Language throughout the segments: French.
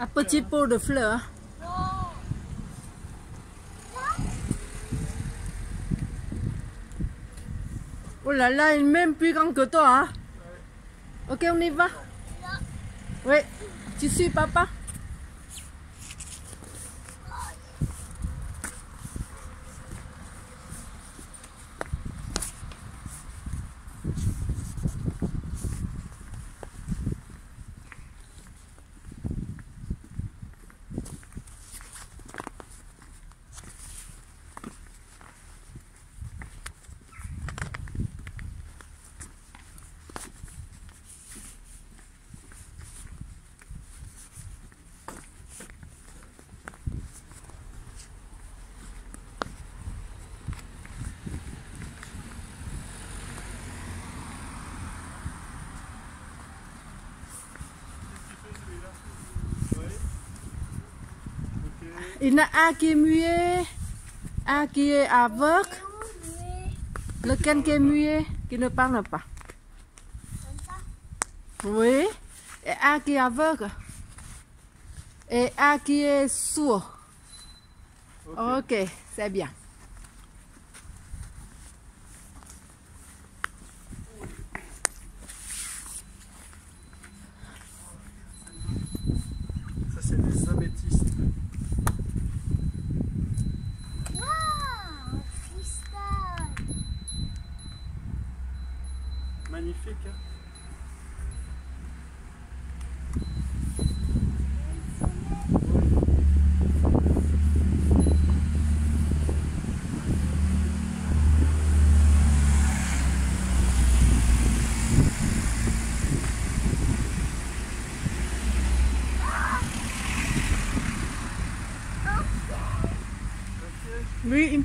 Un petit pot de fleurs. Oh là là, il est même plus grand que toi. Hein? Ok, on y va. Oui, tu suis papa? Il y en a un qui est muet, un qui est aveugle, lequel qui est muet, qui ne parle pas? Oui, et un qui est aveugle, et un qui est sourd. Ok, c'est bien. Ça, c'est des améthystes. Waouh, cristal. Magnifique, hein Oui, une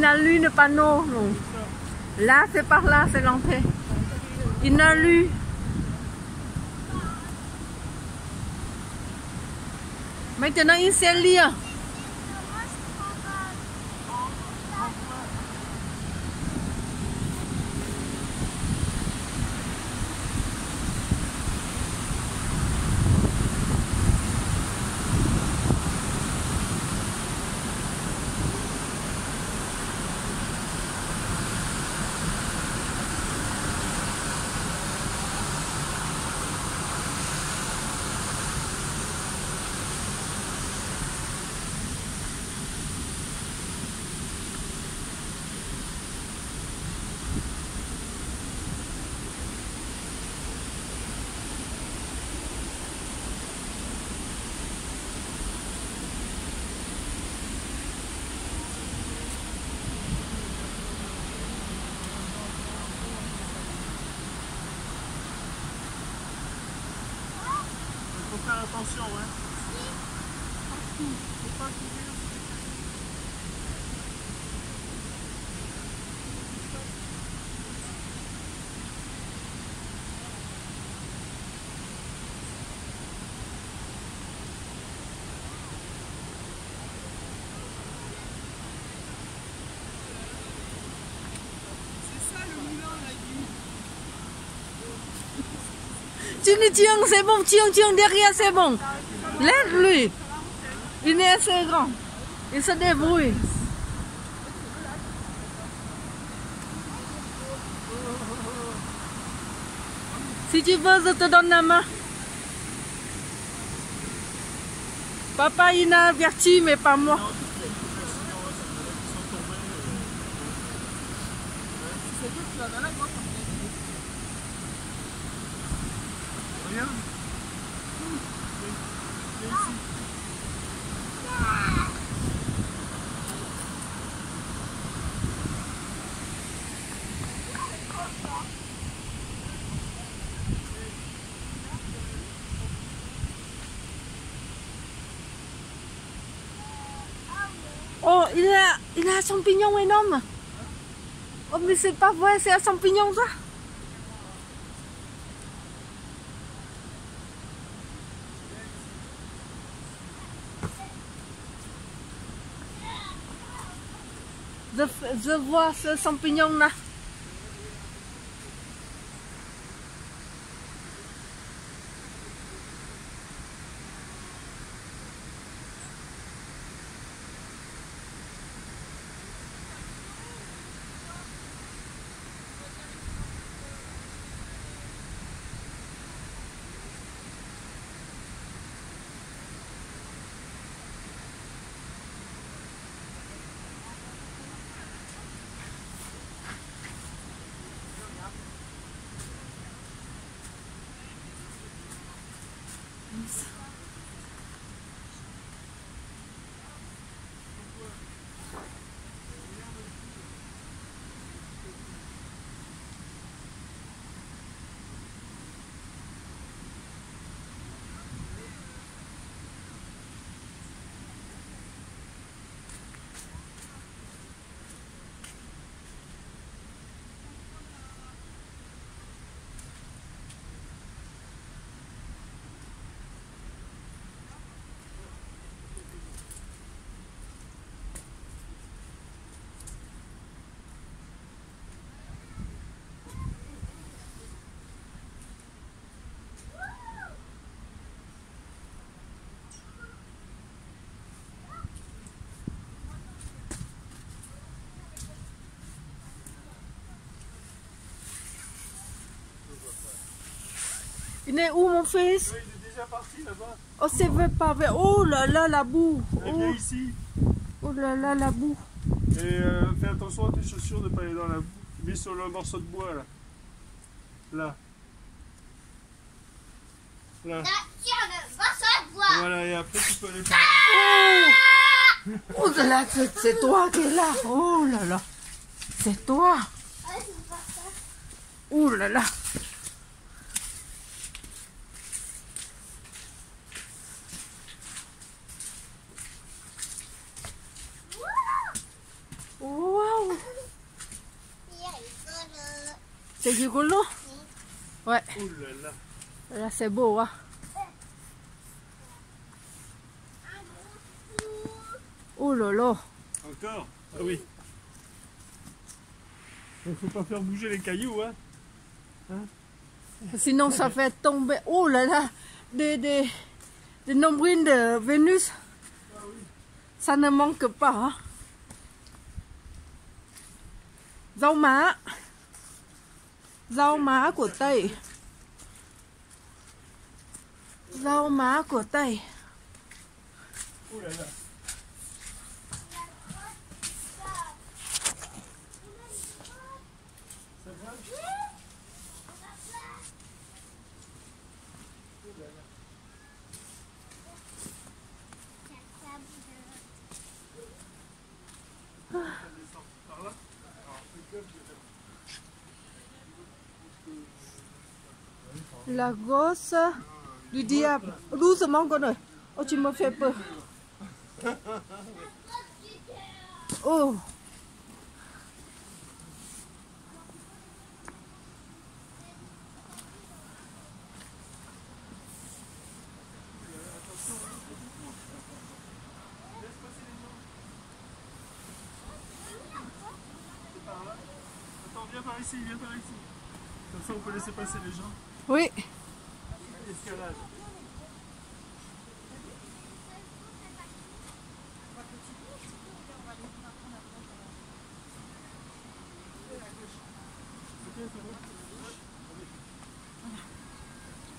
Il n'a lu le panneau, non. Là, c'est par là, c'est l'entrée. Il n'a lu. Maintenant, il sait lire. Faut faire attention, Tiens, tiens, c'est bon, tiens, tiens, derrière, c'est bon. Laisse-lui. Il est assez grand. Il se débrouille. Si tu veux, je te donne la main. Papa, il a averti, mais pas moi. Oh, il a, il a un champignon énorme. Oh, mais c'est pas vrai, c'est un champignon, ça. Je, vois ce champignon-là. Il est où, mon fils? Il est déjà parti là-bas. Oh, c'est vrai, pas vrai. Oh là là, la boue. Viens Oh, ici. oh là là, la boue. Et euh, fais attention à tes chaussures de ne pas aller dans la boue. Mets sur le morceau de bois là. Là. Là. Là, tiens, le morceau de bois. Voilà, et après tu peux aller faire. Oh, oh là là, c'est toi qui es là. Oh là là. C'est toi. Ah. Oh là là. Wow. Il y a une bonne- C'est rigolo. Ouais, là là. là c'est beau. Hein. Oh là là. Encore? Ah oui. Il faut pas faire bouger les cailloux, hein. Sinon, ça fait tomber. Oh là là. Des, des, des nombrils de Vénus. Ça ne manque pas. Hein. Rau má. Của Tây. Rau má của Tây. La gosse. Du diable. Doucement, Connor. Oh, tu me fais peur. Oh. Viens par ici, viens par ici. Comme ça, on peut laisser passer les gens. Oui. Va.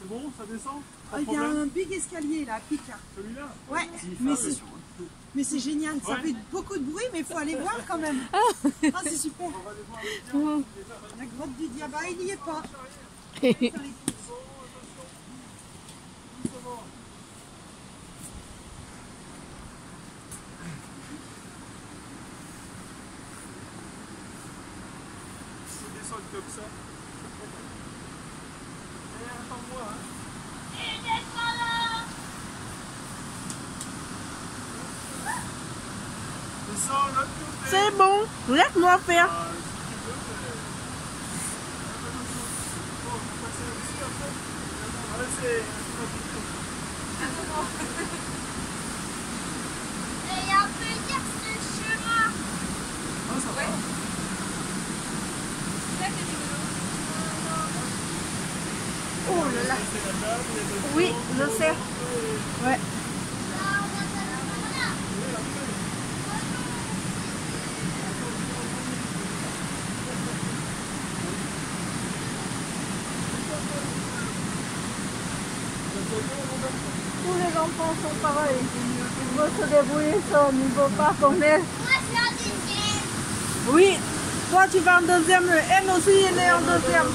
C'est bon, ça descend? Ah, de Il y a un big escalier là, pic. Celui-là? Ouais, mais c'est, mais c'est génial. Ça Ouais. fait beaucoup de bruit, mais il faut aller voir quand même. Ah, c'est super. La grotte du diable, ah, il n'y est pas. Faut descendre comme ça. Attends-moi, hein. Descends côté. C'est bon. Laisse-moi faire. Ah, si tu veux, mais- Bon, on va passer ici après. Ah, c'est- Et on peut dire le chemin. Ah, ça va. Oh là là. Y a le Oui, sais. et- Ouais. Enfants sont se débrouiller seuls. Ils ne veulent pas qu'on deuxième. Oui. Toi, tu vas en deuxième. Elle aussi, elle est en deuxième.